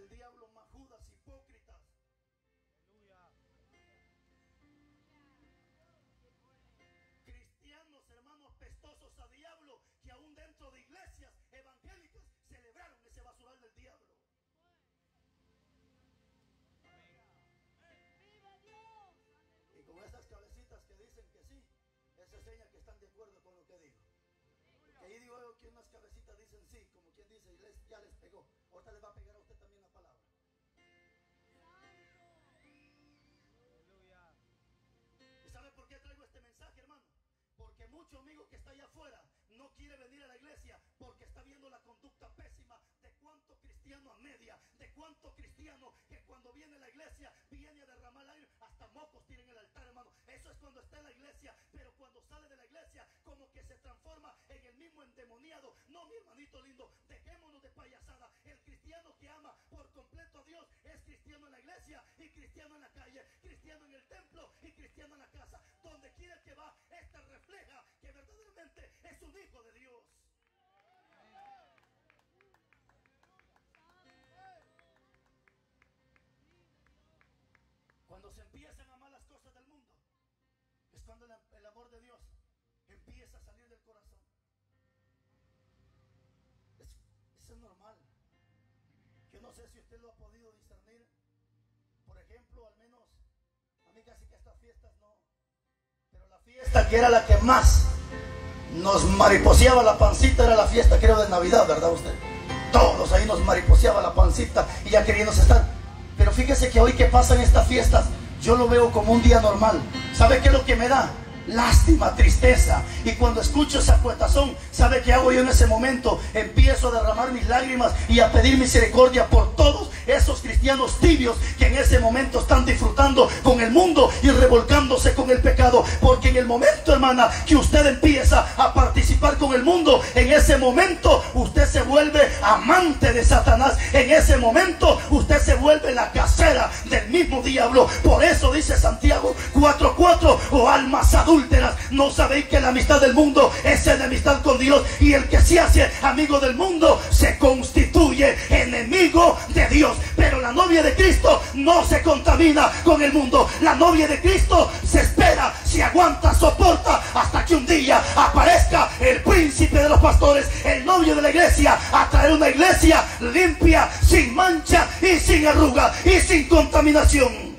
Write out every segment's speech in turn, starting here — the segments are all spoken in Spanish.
del diablo más judas hipócritas. Cristianos, hermanos, pestosos a diablo, que aún dentro de iglesias evangélicas celebraron ese basural del diablo. Y con estas cabecitas que dicen que sí, esa seña que están de acuerdo con lo que digo. Que ahí digo yo que unas cabecitas dicen sí, como quien dice, y les- ya les pegó. Ahorita les va a pegar a mucho amigo que está allá afuera no quiere venir a la iglesia porque está viendo la conducta pésima de cuánto cristiano a media, de cuánto cristiano que cuando viene a la iglesia viene a derramar aire, hasta mocos tienen el altar, hermano. Eso es cuando está en la iglesia, pero cuando sale de la iglesia como que se transforma en el mismo endemoniado. No, mi hermanito lindo, dejémonos de payasada. El cristiano que ama por completo a Dios es cristiano en la iglesia y cristiano en la Cuando se empiezan a amar las cosas del mundo, es cuando el, amor de Dios empieza a salir del corazón. Es- eso es normal. Yo no sé si usted lo ha podido discernir. Por ejemplo, al menos a mí casi que estas fiestas no. Pero la fiesta que era la que más nos mariposeaba la pancita era la fiesta creo de Navidad, ¿verdad usted? Todos ahí nos mariposeaba la pancita y ya queríamos estar. Fíjese que hoy que pasan estas fiestas, yo lo veo como un día normal. ¿Sabe qué es lo que me da? Lástima, tristeza. Y cuando escucho esa cuetazón, ¿sabe qué hago yo en ese momento? Empiezo a derramar mis lágrimas y a pedir misericordia por todos esos cristianos tibios que en ese momento están disfrutando con el mundo y revolcándose con el pecado. Porque en el momento, hermana, que usted empieza a participar con el mundo, en ese momento usted se vuelve amante de Satanás. En ese momento usted se vuelve la casera del mismo diablo. Por eso dice Santiago 4:4, o almas no sabéis que la amistad del mundo es enemistad con Dios y el que se hace amigo del mundo se constituye enemigo de Dios. Pero la novia de Cristo no se contamina con el mundo. La novia de Cristo se espera, se aguanta, soporta hasta que un día aparezca el príncipe de los pastores, el novio de la iglesia, a traer una iglesia limpia, sin mancha y sin arruga y sin contaminación.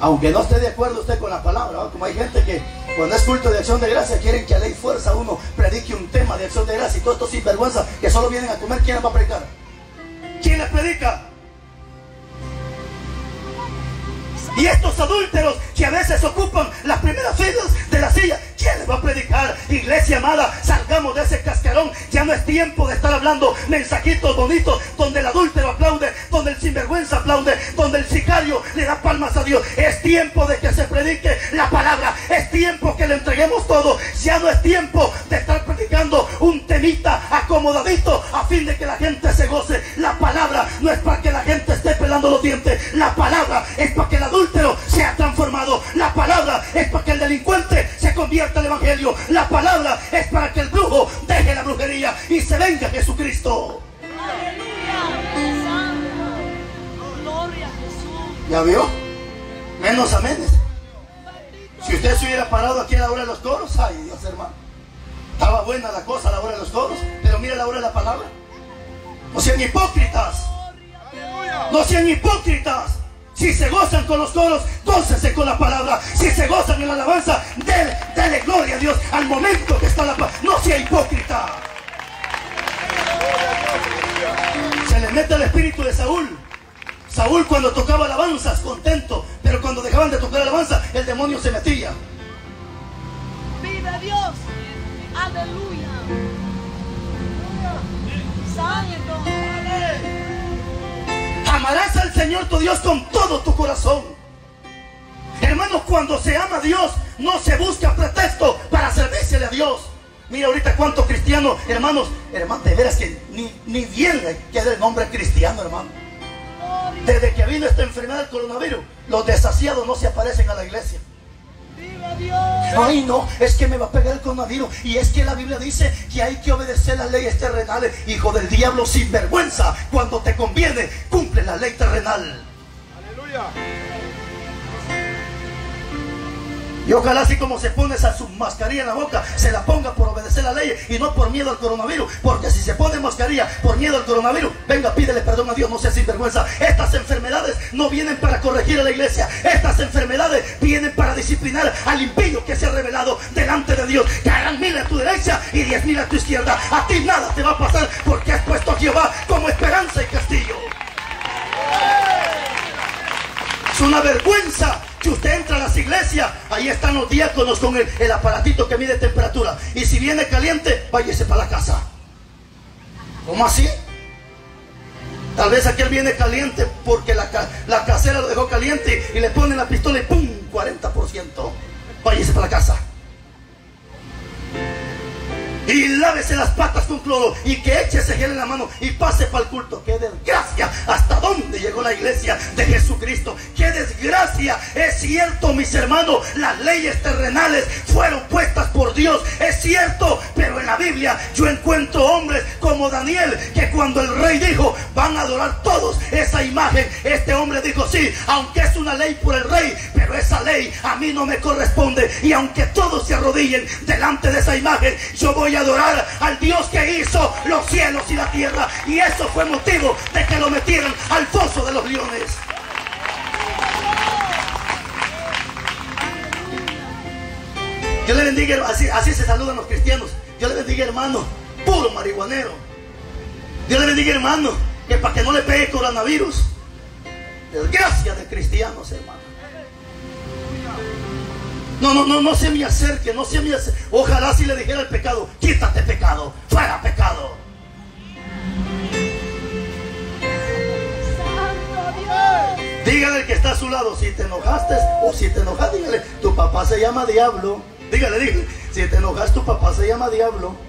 Aunque no esté de acuerdo usted con la palabra, como hay gente que cuando es culto de acción de gracia quieren que a ley fuerza uno predique un tema de acción de gracia y todos estos sinvergüenza que solo vienen a comer, ¿quién les va a predicar? ¿Quién les predica? Y estos adúlteros que a veces ocupan las primeras filas de la silla, ¿quién les va a predicar? Iglesia amada, salgamos de ese cascarón. Ya no es tiempo de estar hablando mensajitos bonitos donde el adúltero aplaude, donde el sinvergüenza aplaude, donde el sicario le da palmas a Dios. Es tiempo de que se predique la palabra. Es tiempo que le entreguemos todo. Ya no es tiempo de estar predicando un temita acomodadito a fin de que la gente se goce. La palabra no es para que la gente esté pelando los dientes. La palabra es para que el adúltero convierta al evangelio. La palabra es para que el brujo deje la brujería y se venga Jesucristo. Aleluya. Santo. Gloria a Jesús. ¿Ya vio? Menos amenes. Si usted se hubiera parado aquí a la hora de los coros, ay Dios hermano. Estaba buena la cosa a la hora de los coros, pero mira la hora de la palabra. No sean hipócritas. No sean hipócritas. Si se gozan con los coros, gócense con la palabra. Si se gozan en la alabanza, dele, dele gloria a Dios al momento que está la palabra. No sea hipócrita. Se le mete el espíritu de Saúl. Saúl cuando tocaba alabanzas, contento. Pero cuando dejaban de tocar alabanza, el demonio se metía. Vive Dios. Aleluya. Santo. Amarás al Señor tu Dios con todo tu corazón. Hermanos, cuando se ama a Dios, no se busca pretexto para servírsele a Dios. Mira ahorita cuántos cristianos, hermanos, hermanos, de veras que ni, ni bien queda el nombre cristiano, hermano. Desde que vino esta enfermedad del coronavirus, los desasiados no se aparecen a la iglesia. Ay, no, es que me va a pegar el coronavirus. Y es que la Biblia dice que hay que obedecer las leyes terrenales. Hijo del diablo sin vergüenza. Cuando te conviene, cumple la ley terrenal. Aleluya. Y ojalá así como se pone esa su mascarilla en la boca, se la ponga por obedecer la ley y no por miedo al coronavirus. Porque si se pone mascarilla por miedo al coronavirus, venga, pídele perdón a Dios, no sea sinvergüenza. Estas enfermedades no vienen para corregir a la iglesia. Estas enfermedades vienen para disciplinar al impío que se ha revelado delante de Dios. Caerán mil a tu derecha y diez mil a tu izquierda. A ti nada te va a pasar porque has puesto a Jehová como esperanza y castillo. Es una vergüenza usted entra a las iglesias, ahí están los diáconos con el, el aparatito que mide temperatura. Y si viene caliente, váyase para la casa. ¿Cómo así? Tal vez aquel viene caliente porque la, la casera lo dejó caliente y le ponen la pistola y ¡pum! 40%. Váyase para la casa. Y lávese las patas con cloro y que eche ese gel en la mano y pase para el culto. ¡Qué desgracia! ¿Hasta dónde llegó la iglesia de Jesucristo? ¡Qué desgracia! Es cierto, mis hermanos, las leyes terrenales fueron puestas por Dios. Es cierto, pero en la Biblia yo encuentro hombres como Daniel que cuando el rey dijo, van a adorar todos esa imagen, este hombre dijo, sí, aunque es una ley por el rey, pero esa ley a mí no me corresponde. Y aunque todos se arrodillen delante de esa imagen, yo voy a adorar al Dios que hizo los cielos y la tierra. Y eso fue motivo de que lo metieran al foso de los leones. Dios le bendiga, así, así se saludan los cristianos. Dios le bendiga, hermano, puro marihuanero. Dios le bendiga, hermano, que para que no le pegue coronavirus. Desgracia de cristianos, hermano. No, no, no, no se me acerque, no se me acerque. Ojalá si le dijera el pecado, quítate pecado, fuera pecado. Dígale al que está a su lado, si te enojaste o si te enojas, dígale, tu papá se llama diablo. Dígale, dígale, si te enojas, tu papá se llama diablo.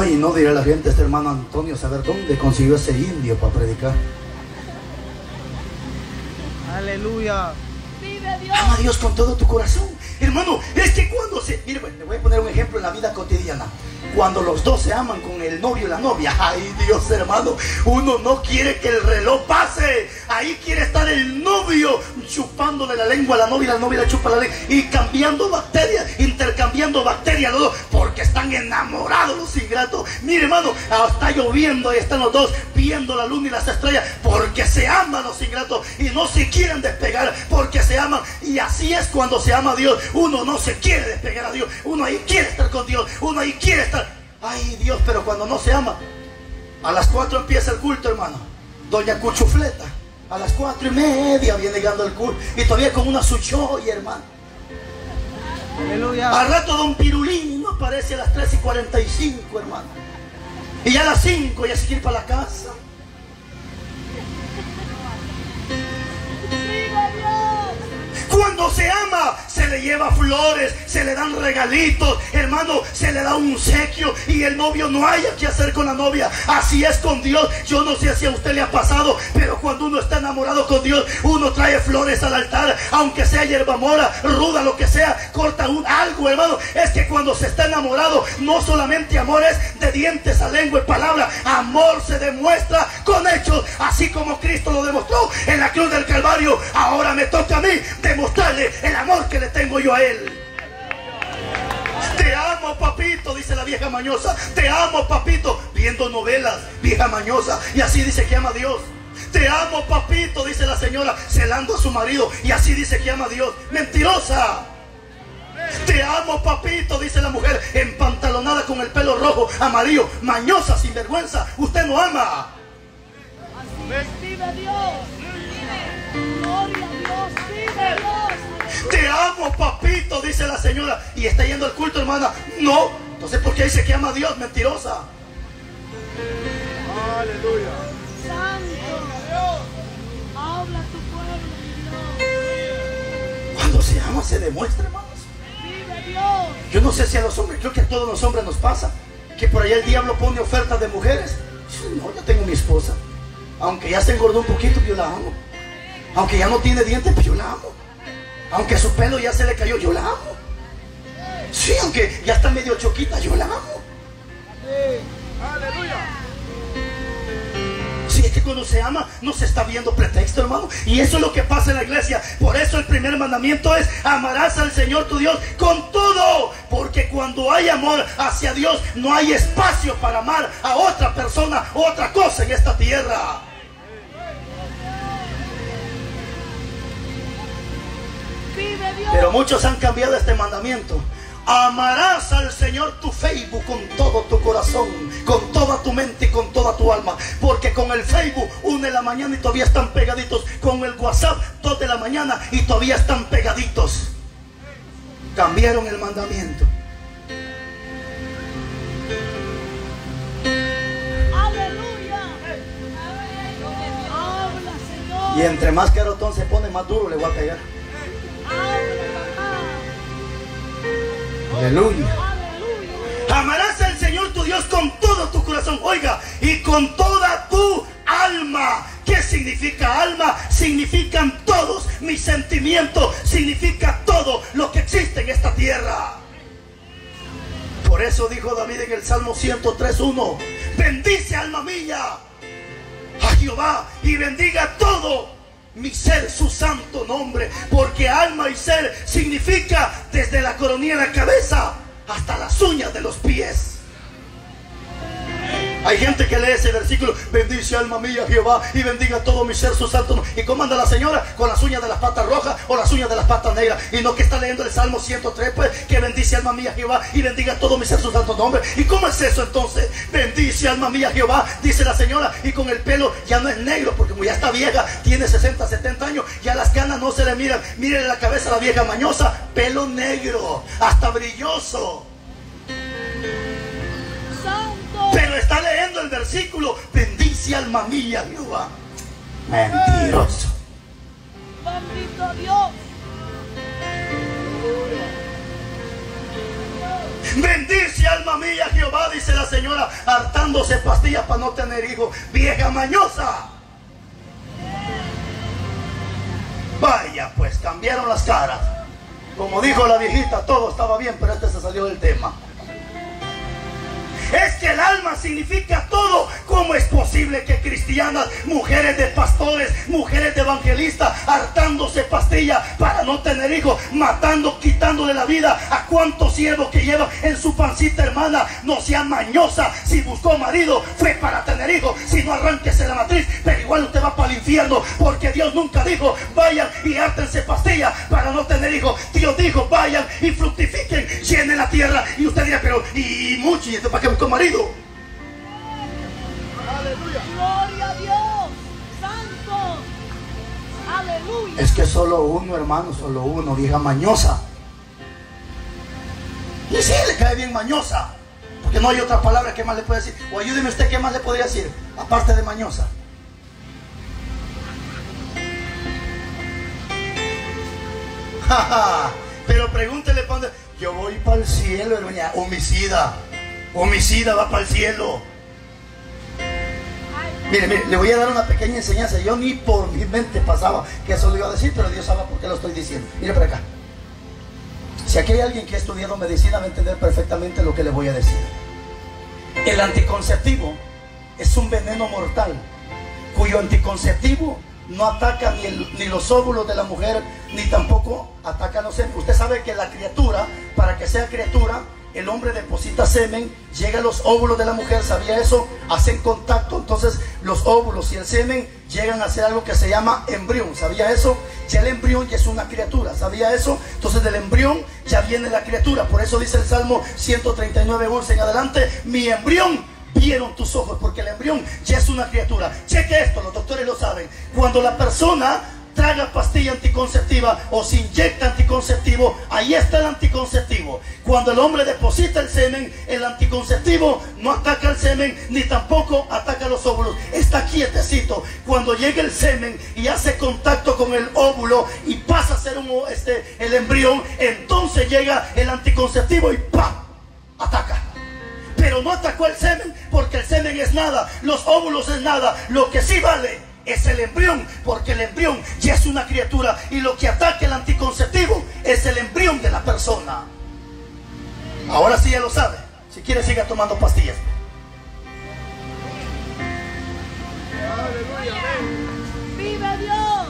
Ay, no dirá la gente, este hermano Antonio, saber dónde consiguió ese indio para predicar. Aleluya. Vive Dios. Ama a Dios con todo tu corazón. Hermano, es que cuando se... Mire, pues, le voy a poner un ejemplo en la vida cotidiana. Cuando los dos se aman con el novio y la novia. Ay, Dios, hermano. Uno no quiere que el reloj pase. Ahí quiere estar el novio chupándole la lengua a la novia y la novia le chupa la lengua. Y cambiando bacterias, intercambiando bacterias los dos. Porque están enamorados los ingratos. Mire, hermano, ah, está lloviendo. Ahí están los dos viendo la luna y las estrellas. Porque se aman los ingratos. Y no se quieren despegar. Porque se aman. Y así es cuando se ama a Dios. Uno no se quiere despegar a Dios. Uno ahí quiere estar con Dios. Uno ahí quiere estar. Ay, Dios, pero cuando no se ama. A las cuatro empieza el culto, hermano. Doña Cuchufleta. A las cuatro y media viene llegando el culto. Y todavía con una suchoya, hermano. Aleluya. Al rato Don Pirulín no aparece a las 3 y 45, hermano. Y ya a las 5 ya se quiere ir para la casa. Cuando se ama, se le lleva flores, se le dan regalitos, hermano, se le da un obsequio y el novio no haya que hacer con la novia. Así es con Dios. Yo no sé si a usted le ha pasado, pero cuando uno está enamorado con Dios, uno trae flores al altar, aunque sea hierba mora, ruda, lo que sea, corta un algo, hermano. Es que cuando se está enamorado, no solamente amor es de dientes a lengua y palabra, amor se demuestra con hechos, así como Cristo lo demostró en la cruz del Calvario. Ahora me toca a mí demostrarle el amor que le tengo yo a Él. Te amo, papito, dice la vieja mañosa. Te amo, papito, viendo novelas, vieja mañosa. Y así dice que ama a Dios. Te amo, papito, dice la señora, celando a su marido. Y así dice que ama a Dios. Mentirosa. Te amo, papito, dice la mujer, empantalonada con el pelo rojo, amarillo, mañosa, sin vergüenza. Usted no ama. Vive Dios. Vive. Gloria a Dios. Vive Dios. Te amo, papito, dice la señora. Y está yendo al culto, hermana. No. Entonces, ¿por qué dice que ama a Dios? Mentirosa. Aleluya. Santo. Habla tu pueblo, Dios. se ama, se demuestra, hermanos. Vive Dios. Yo no sé si a los hombres, creo que a todos los hombres nos pasa, que por allá el diablo pone ofertas de mujeres. No, yo tengo mi esposa. Aunque ya se engordó un poquito, yo la amo. Aunque ya no tiene dientes, pues yo la amo. Aunque su pelo ya se le cayó, yo la amo. Sí, aunque ya está medio choquita, yo la amo. Aleluya. Sí, es que cuando se ama no se está viendo pretexto, hermano. Y eso es lo que pasa en la iglesia. Por eso el primer mandamiento es amarás al Señor tu Dios con todo. Porque cuando hay amor hacia Dios, no hay espacio para amar a otra persona otra cosa en esta tierra. Pero muchos han cambiado este mandamiento. Amarás al Señor tu Facebook con todo tu corazón, con toda tu mente y con toda tu alma. Porque con el Facebook, una de la mañana y todavía están pegaditos. Con el WhatsApp, dos de la mañana y todavía están pegaditos. Cambiaron el mandamiento. Aleluya. Y entre más carotón se pone, más duro le voy a pegar. Aleluya. Amarás al Señor tu Dios con todo tu corazón, oiga, y con toda tu alma. ¿Qué significa alma? Significan todos mis sentimientos, significa todo lo que existe en esta tierra. Por eso dijo David en el Salmo 103.1, bendice alma mía a Jehová y bendiga todo mi ser su santo nombre, porque alma y ser significa desde la coronilla de la cabeza hasta las uñas de los pies. Hay gente que lee ese versículo, bendice alma mía Jehová y bendiga todo mi ser su santo. ¿Y cómo anda la señora? Con las uñas de las patas rojas o las uñas de las patas negras. Y no que está leyendo el Salmo 103, pues, que bendice alma mía Jehová y bendiga todo mi ser su santo nombre. ¿Y cómo es eso entonces? Bendice alma mía Jehová, dice la señora, y con el pelo ya no es negro, porque como ya está vieja, tiene 60, 70 años, ya las canas no se le miran. Mire la cabeza la vieja mañosa, pelo negro, hasta brilloso. Está leyendo el versículo, bendice alma mía Jehová. Mentiroso. Bendito Dios. Bendice alma mía Jehová, dice la señora, hartándose pastillas para no tener hijos. Vieja mañosa. Vaya, pues cambiaron las caras. Como dijo la viejita, todo estaba bien, pero este se salió del tema. Es que el alma significa todo. ¿Cómo es posible que cristianas, mujeres de pastores, mujeres de evangelistas, hartándose pastillas para no tener hijos, matando, quitándole la vida a cuántos siervos que lleva en su pancita hermana? No sea mañosa. Si buscó marido, fue para tener hijos. Si no, arránquese la matriz. Pero igual usted va para el infierno. Porque Dios nunca dijo, vayan y hártense pastillas para no tener hijos. Dios dijo, vayan y fructifiquen, llenen la tierra. Y usted dirá, pero, y mucho, ¿y para qué buscó marido? Aleluya. Gloria a Dios. Santo. Aleluya. Es que solo uno, hermano, solo uno, vieja mañosa. Y sí, le cae bien mañosa. Porque no hay otra palabra que más le pueda decir. O ayúdeme usted, ¿qué más le podría decir? Aparte de mañosa. Pero pregúntele cuando. Yo voy para el cielo, hermana. Homicida. Homicida va para el cielo. Mire, mire, le voy a dar una pequeña enseñanza. Yo ni por mi mente pasaba que eso lo iba a decir, pero Dios sabe por qué lo estoy diciendo. Mire para acá. Si aquí hay alguien que ha estudiado medicina, va a entender perfectamente lo que le voy a decir. El anticonceptivo es un veneno mortal, cuyo anticonceptivo no ataca ni, ni los óvulos de la mujer, ni tampoco ataca los semen. Usted sabe que la criatura, para que sea criatura, el hombre deposita semen, llega a los óvulos de la mujer, ¿sabía eso? Hacen contacto, entonces los óvulos y el semen llegan a ser algo que se llama embrión, ¿sabía eso? Ya el embrión ya es una criatura, ¿sabía eso? Entonces del embrión ya viene la criatura, por eso dice el Salmo 139, 11 en adelante, mi embrión vieron tus ojos, porque el embrión ya es una criatura. Cheque esto, los doctores lo saben. Cuando la persona traga pastilla anticonceptiva o se inyecta anticonceptivo, ahí está el anticonceptivo. Cuando el hombre deposita el semen, el anticonceptivo no ataca el semen ni tampoco ataca los óvulos. Está quietecito. Cuando llega el semen y hace contacto con el óvulo y pasa a ser un, este, el embrión, entonces llega el anticonceptivo y ¡pam! Ataca pero no atacó el semen porque el semen es nada, los óvulos es nada, lo que sí vale es el embrión, porque el embrión ya es una criatura y lo que ataca el anticonceptivo es el embrión de la persona. Ahora sí ya lo sabe. Si quiere siga tomando pastillas. Vive Dios.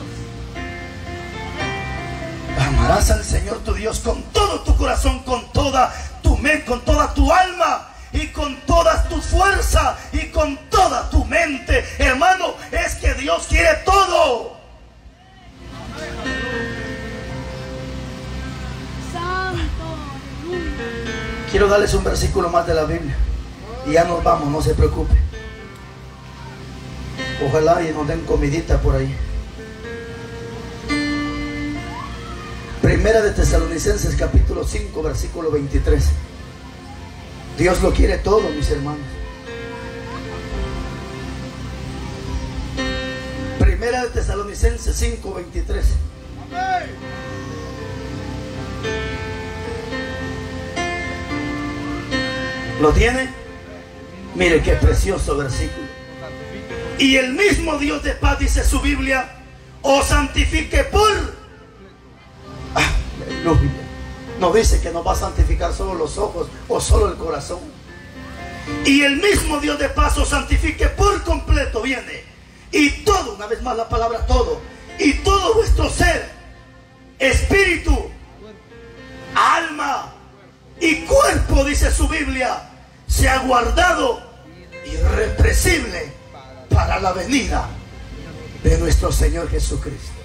Amarás al Señor tu Dios con todo tu corazón, con toda tu mente, con toda tu alma y con toda tu fuerza y con toda tu mente. Hermano, es que Dios quiere todo. Quiero darles un versículo más de la Biblia. Y ya nos vamos, no se preocupe. Ojalá y nos den comidita por ahí. Primera de Tesalonicenses capítulo 5 versículo 23. Dios lo quiere todo, mis hermanos. Primera de Tesalonicenses 5 23. ¿Lo tiene? Mire qué precioso versículo. Y el mismo Dios de paz dice su Biblia, os santifique por... Ah, aleluya. No dice que nos va a santificar solo los ojos o solo el corazón. Y el mismo Dios de paz os santifique por completo, viene. Y todo, una vez más la palabra todo, y todo vuestro ser, espíritu, alma y cuerpo, dice su Biblia, se ha guardado irrepresible para la venida de nuestro Señor Jesucristo.